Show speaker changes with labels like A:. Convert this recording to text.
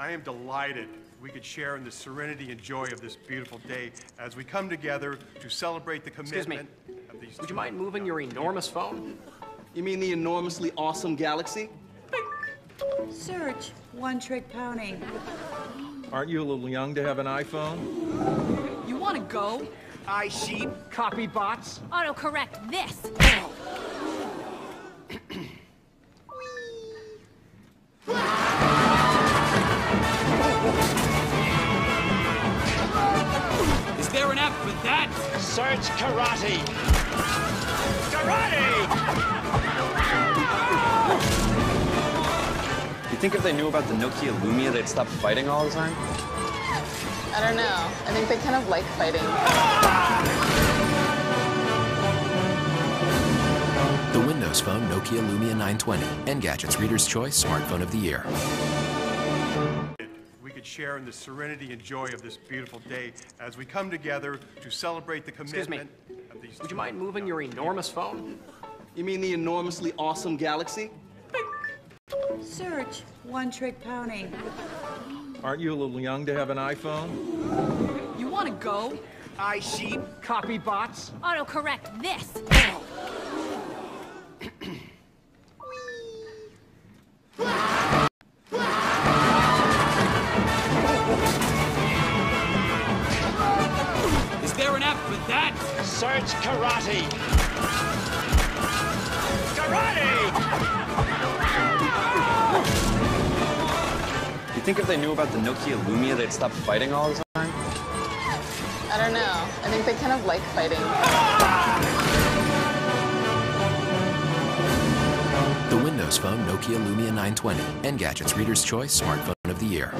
A: I am delighted we could share in the serenity and joy of this beautiful day as we come together to celebrate the
B: Excuse me.
A: commitment of these
B: Would you mind moving your enormous phone?
C: You mean the enormously awesome galaxy?
D: Search One Trick Pony.
E: Aren't you a little young to have an iPhone?
F: You want to go?
B: iSheep, copy bots.
G: Autocorrect this.
F: Is there an app for that?
H: Search karate. Karate!
I: You think if they knew about the Nokia Lumia, they'd stop fighting all the time?
J: I don't know. I think they kind of like fighting.
K: The Windows Phone Nokia Lumia 920. Engadget's Reader's Choice Smartphone of the Year.
A: We could share in the serenity and joy of this beautiful day as we come together to celebrate the
B: Excuse me.
A: commitment of these
B: Would you mind moving your enormous phone?
C: You mean the enormously awesome galaxy?
D: Search One Trick Pony.
E: Aren't you a little young to have an iPhone?
F: You want to go?
B: I sheep, copy bots.
G: Autocorrect this.
F: That?
H: Search karate. Karate!
I: You think if they knew about the Nokia Lumia, they'd stop fighting all the time?
J: I don't know. I think they kind of like fighting.
K: The Windows Phone Nokia Lumia 920. Engadget's Reader's Choice Smartphone of the Year.